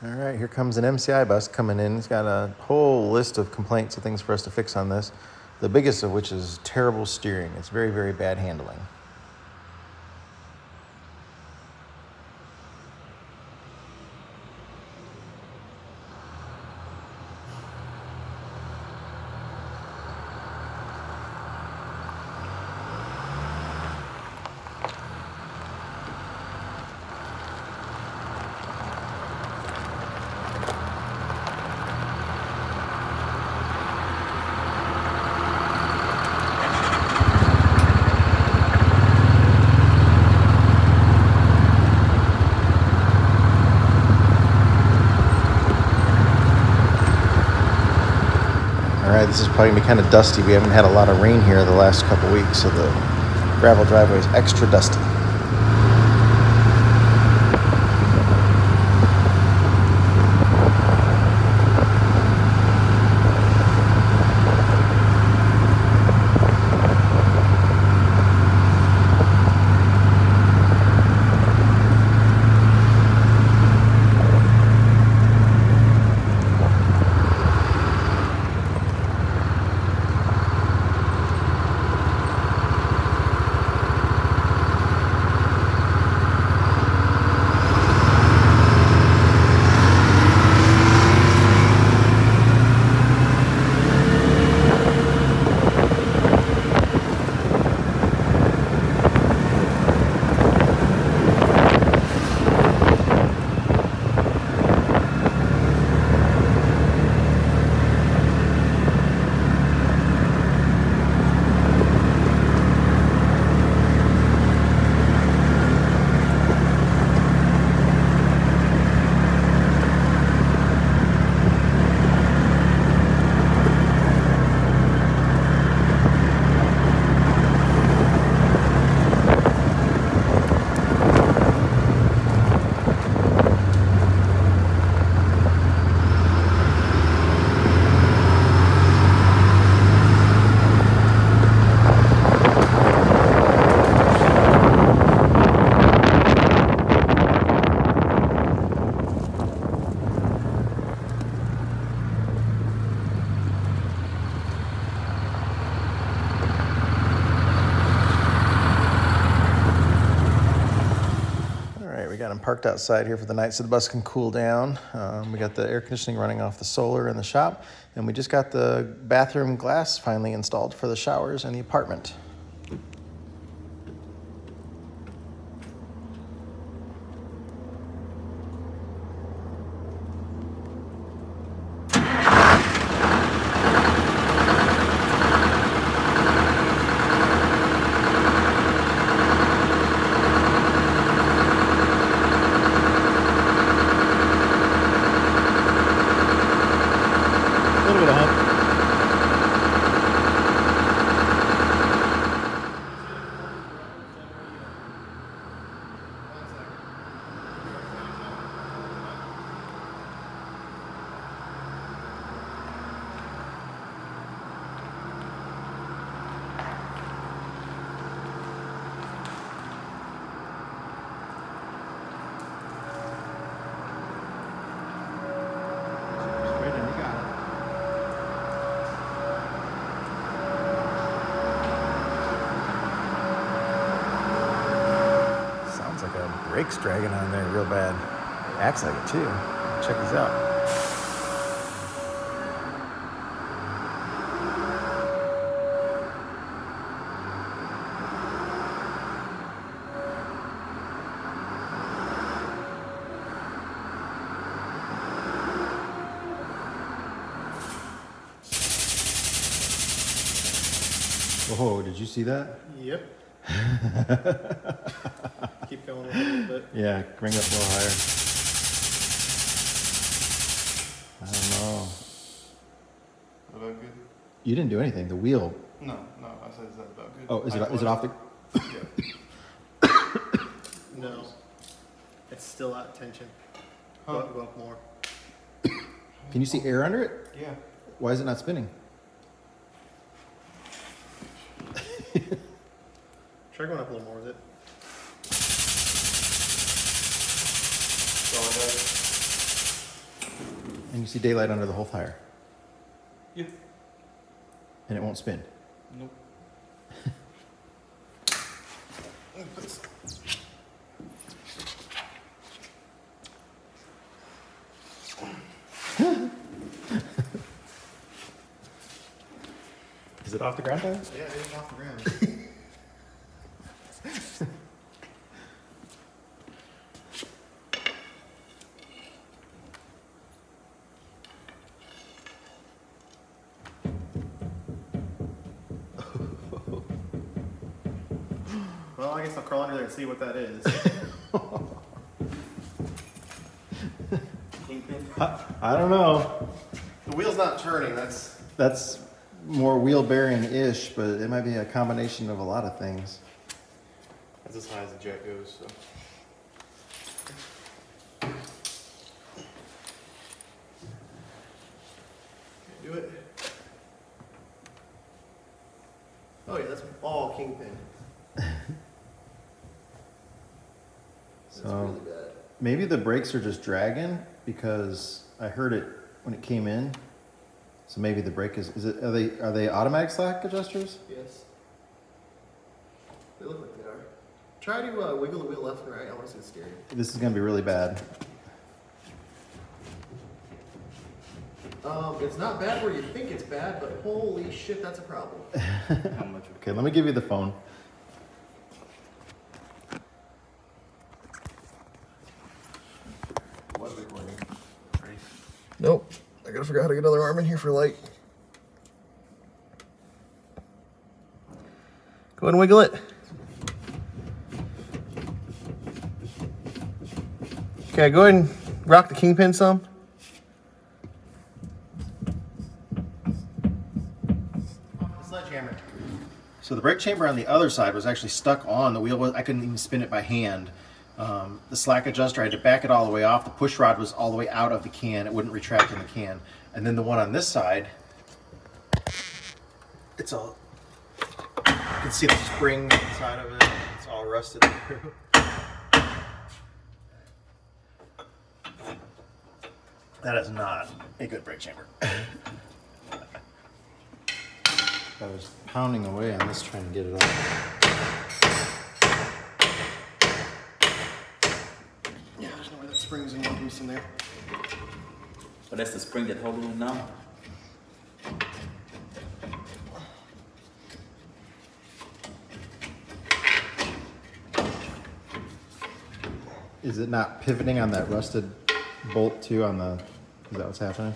All right, here comes an MCI bus coming in. It's got a whole list of complaints and things for us to fix on this. The biggest of which is terrible steering. It's very, very bad handling. All right, this is probably gonna be kind of dusty. We haven't had a lot of rain here the last couple weeks, so the gravel driveway is extra dusty. All them parked outside here for the night so the bus can cool down. Um, we got the air conditioning running off the solar in the shop, and we just got the bathroom glass finally installed for the showers in the apartment. A little bit brake's dragging on there real bad. Acts like it too. Check this out. Whoa, did you see that? Yep. Keep going with it bit. Yeah, bring it up a little higher. I don't know. About good? You didn't do anything. The wheel. No, no, I said is that about good? Oh, is it I is it off the? Yeah. No. It's still out of tension. Go, Huh? up, go up more. Can you see air under it? Yeah. Why is it not spinning? Try going up a little more with it. So it does. And you see daylight under the whole tire, Yeah. and it won't spin. Nope. Is it off the ground, Tyler? Yeah, it is off the ground. Well, I guess I'll crawl under there and see what that is. Kingpin? I, I don't know. The wheel's not turning, that's, That's more wheel bearing ish, but it might be a combination of a lot of things. that's as high as the jet goes, so. Can't do it. Oh yeah, that's all kingpin. That's So- really bad. Maybe the brakes are just dragging because I heard it when it came in. So maybe the brake is, is it, are they, are they automatic slack adjusters? Yes. They look like they are. Try to uh, wiggle the wheel left and right. I want to see the steering. This is gonna be really bad. Um, it's not bad where you think it's bad, but holy shit, that's a problem. Okay, let me give you the phone. Was recording. Ready? Nope. I gotta figure out how to get another arm in here for light. Go ahead and wiggle it. Okay, go ahead and rock the kingpin some. Sledgehammer. So the brake chamber on the other side was actually stuck on the wheel. I couldn't even spin it by hand. Um, the slack adjuster I had to back it all the way off. The push rod was all the way out of the can. It wouldn't retract in the can. And then the one on this side, it's all. You can see the spring inside of it. It's all rusted through. That is not a good brake chamber. I was pounding away on this trying to get it off. Yeah, there's no way that spring's in in there. But that's the spring that holding it now. Is it not pivoting on that rusted bolt too on the, is that what's happening?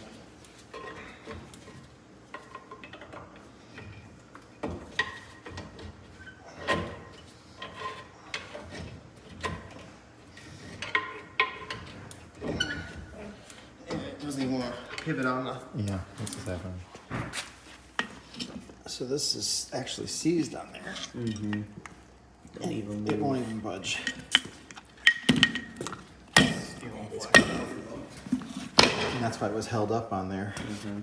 Yeah, doesn't even want to pivot on the. Yeah, that's what's happening. So this is actually seized on there. Mm-hmm. Don't even It won't even budge. And that's why it was held up on there. Mm-hmm.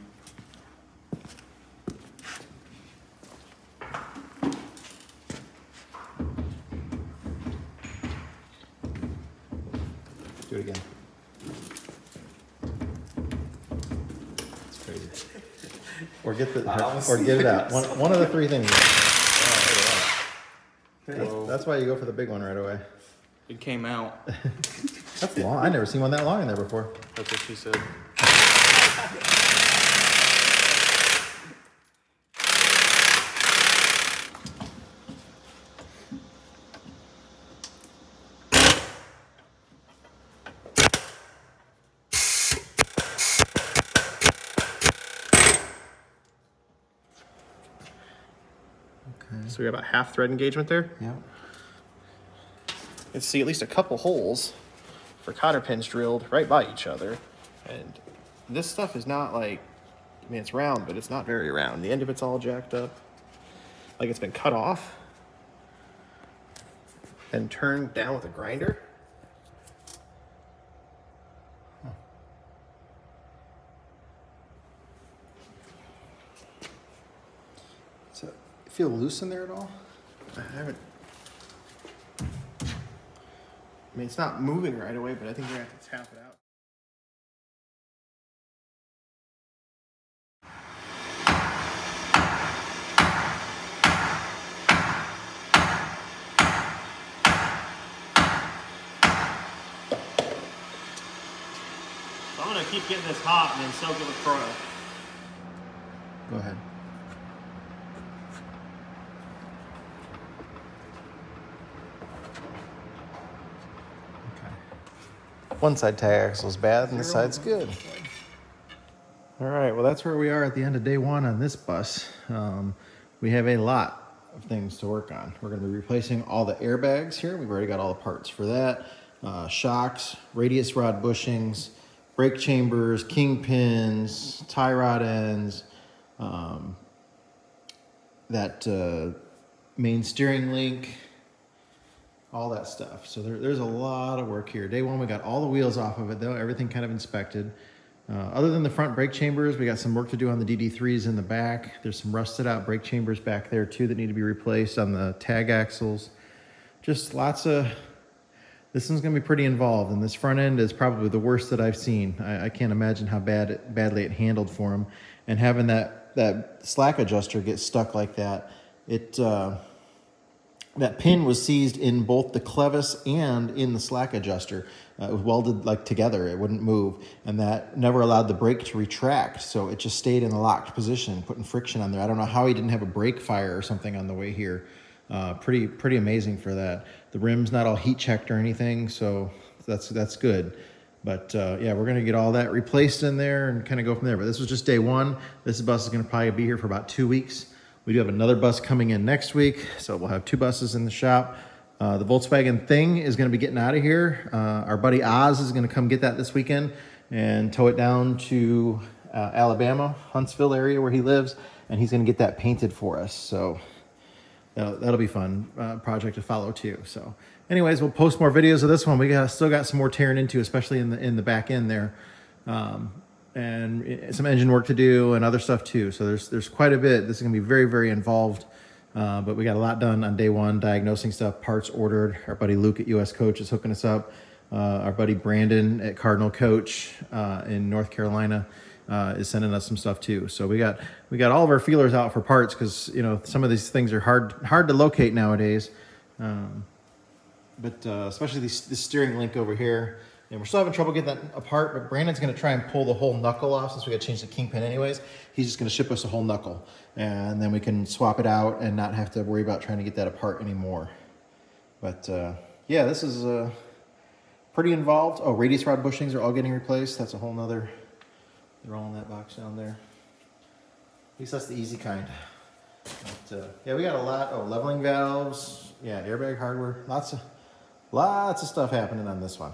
Do it again. Or get the, I or get it out. One, one of the three things. Oh, that's, Whoa. that's why you go for the big one right away. It came out. That's long. I never seen one that long in there before. That's what she said. So we got about half thread engagement there. Yeah. You can see at least a couple holes for cotter pins drilled right by each other. And this stuff is not like, I mean, it's round, but it's not very round. The end of it's all jacked up. Like it's been cut off and turned down with a grinder. feel loose in there at all? I haven't. I mean, it's not moving right away, but I think we're gonna have to tap it out. I'm gonna keep getting this hot and then soak it with oil. Go ahead. One side tag axle is bad and this side's good. All right, well, that's where we are at the end of day one on this bus. Um, we have a lot of things to work on. We're going to be replacing all the airbags here. We've already got all the parts for that. Uh, shocks, radius rod bushings, brake chambers, kingpins, tie rod ends, um, that uh, main steering link, all that stuff. So there, there's a lot of work here. Day one, we got all the wheels off of it, though, everything kind of inspected. Uh, other than the front brake chambers, we got some work to do on the DD3s in the back. There's some rusted out brake chambers back there too that need to be replaced on the tag axles. Just lots of, this one's gonna be pretty involved and this front end is probably the worst that I've seen. I, I can't imagine how bad it, badly it handled for him. And having that, that slack adjuster get stuck like that, it, uh, that pin was seized in both the clevis and in the slack adjuster. Uh, it was welded like together; it wouldn't move, and that never allowed the brake to retract. So it just stayed in the locked position, putting friction on there. I don't know how he didn't have a brake fire or something on the way here. Uh, pretty pretty amazing for that. The rim's not all heat checked or anything, so that's that's good. But uh, yeah, we're gonna get all that replaced in there and kind of go from there. But this was just day one. This bus is gonna probably be here for about two weeks. We do have another bus coming in next week, so we'll have two buses in the shop. Uh, the Volkswagen Thing is going to be getting out of here. Uh, our buddy Oz is going to come get that this weekend and tow it down to uh, Alabama, Huntsville area where he lives, and he's going to get that painted for us. So that'll, that'll be fun uh, project to follow too. So, anyways, we'll post more videos of this one. We got still got some more tearing into, especially in the in the back end there. Um, and some engine work to do and other stuff too. So there's there's quite a bit. This is gonna be very very involved. Uh, but we got a lot done on day one, diagnosing stuff, parts ordered. Our buddy Luke at US Coach is hooking us up. Uh, our buddy Brandon at Cardinal Coach uh, in North Carolina uh, is sending us some stuff too. So we got we got all of our feelers out for parts because you know some of these things are hard hard to locate nowadays. Um, but uh, especially this steering link over here. And we're still having trouble getting that apart, but Brandon's gonna try and pull the whole knuckle off since we gotta change the kingpin anyways. He's just gonna ship us a whole knuckle and then we can swap it out and not have to worry about trying to get that apart anymore. But uh, yeah, this is uh, pretty involved. Oh, radius rod bushings are all getting replaced. That's a whole nother, they're all in that box down there. At least that's the easy kind. But, uh, yeah, we got a lot. Oh, leveling valves. Yeah, airbag hardware. Lots of, lots of stuff happening on this one.